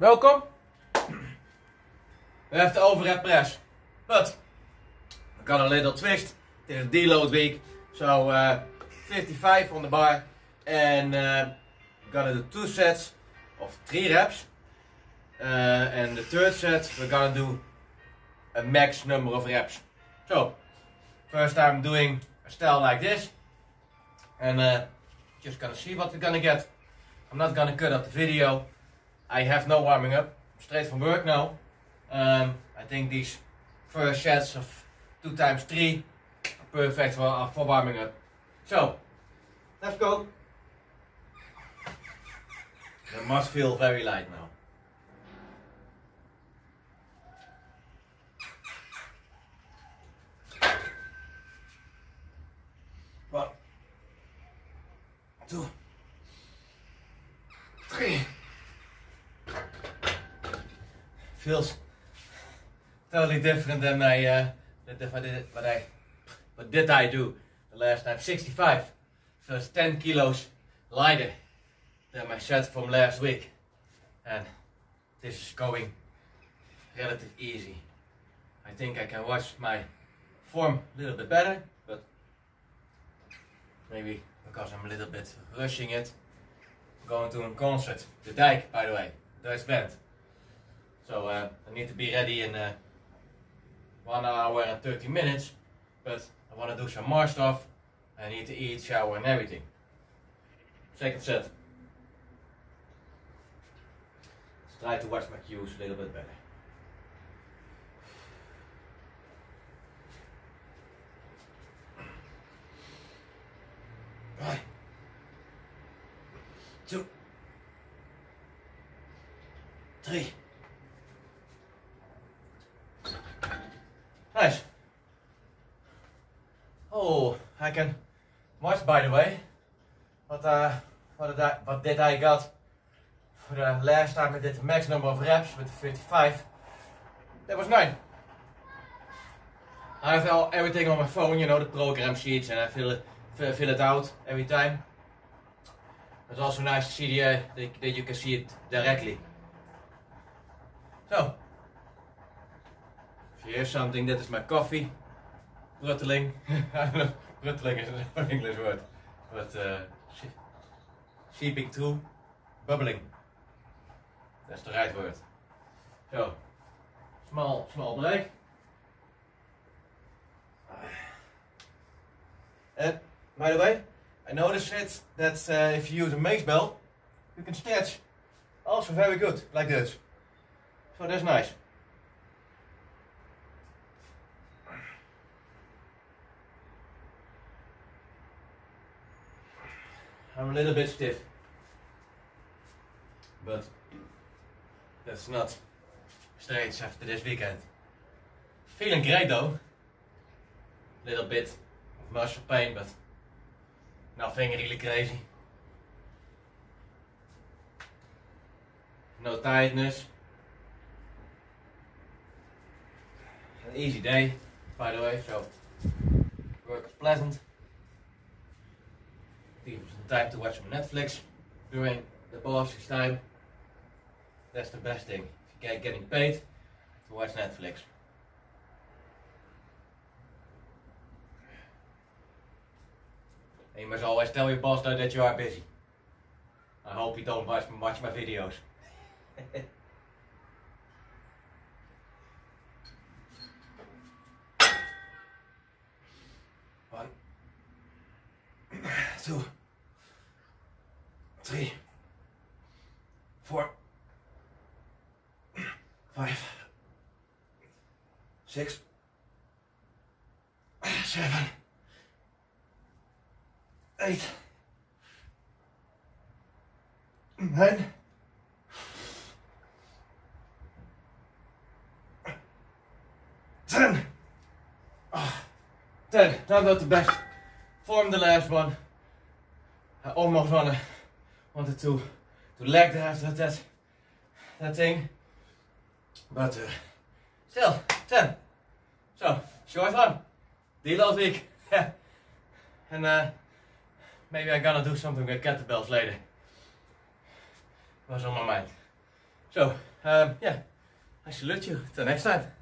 Welcome. We have the overhead press, but I got a little twist. It is deload week, so uh, 55 on the bar, and uh, gonna do two sets of three reps. Uh, and the third set, we're gonna do a max number of reps. So, first time doing a style like this, and uh, just gonna see what we're gonna get. I'm not gonna cut out the video. I have no warming up, straight from work now. Um, I think these first sets of two times three are perfect for, uh, for warming up. So, let's go. It must feel very light now. One, two, three. Feels totally different than I uh, what did what I what did I do the last time? 65. So it's 10 kilos lighter than my set from last week, and this is going relative easy. I think I can watch my form a little bit better, but maybe because I'm a little bit rushing it. Going to a concert, the Dijk, by the way, Dutch band. So uh, I need to be ready in uh, one hour and 30 minutes, but I want to do some more stuff. I need to eat, shower, and everything. Second set. Let's try to watch my cues a little bit better. Three. Oh, I can watch by the way. What uh, what did I what did I got for last time I did the max number of reps with the 55? That was nine. I have all, everything on my phone, you know, the program sheets, and I fill it fill, it out every time. It's also nice to see the, uh, that you can see it directly. So, hear something, that is my coffee. Know, brutteling is an English word. But uh, she- seeping through, bubbling. That's the right word. So, small, small break. And by the way, I noticed it that uh, if you use a mace bell, you can stretch also very good, like this. So that's nice. I'm a little bit stiff. But that's not strange after this weekend. Feeling great though. Little bit of muscle pain, but nothing really crazy. No tiredness. An easy day, by the way, so work is pleasant. Give some time to watch some Netflix during the boss's time. That's the best thing. If you get getting paid to watch Netflix. And you must always tell your boss though that you are busy. I hope you don't watch, watch my videos. two, three, four, five, six, seven, eight, nine, ten. Ah, ten. Now not the best. Form the last one. I almost wanna wanted to to leg the after that that thing, but uh, still ten. So short one, deload week, and uh, maybe I'm gonna do something with kettlebells later. Was on my mind. So um, yeah, I salute you. Till next time.